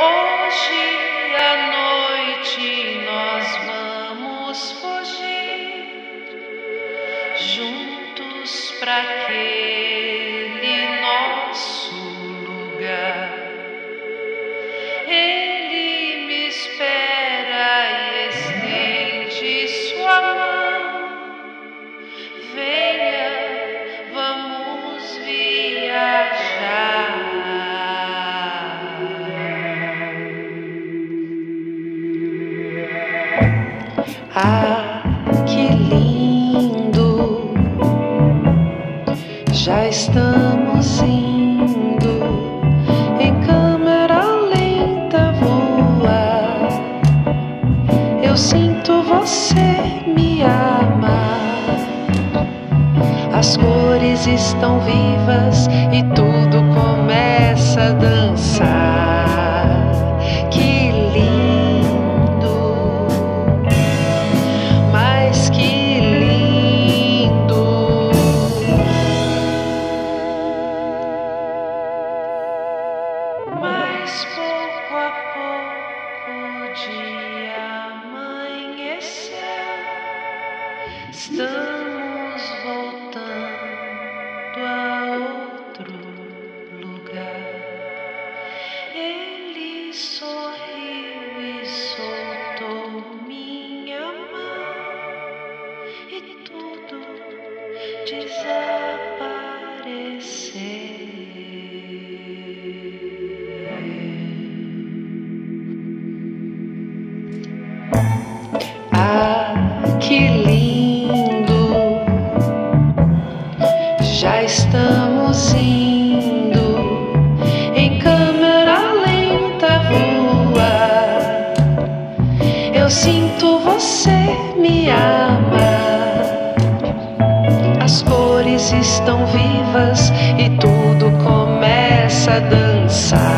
Hoje à noite nós vamos fugir juntos para aquele nosso lugar. Ah, que lindo! Já estamos indo em câmera lenta voar. Eu sinto você me amar. As cores estão vivas dia amanheceu. Estamos voltando a outro lugar. Ele sorriu Ah, que lindo! Já estamos indo em câmera lenta voar. Eu sinto você me amar. As cores estão vivas e tudo começa a dançar.